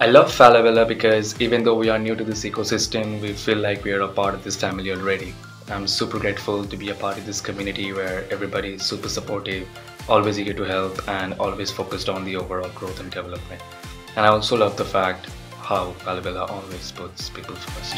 I love Falabella because even though we are new to this ecosystem, we feel like we are a part of this family already. I'm super grateful to be a part of this community where everybody is super supportive, always eager to help, and always focused on the overall growth and development. And I also love the fact how Falabella always puts people first.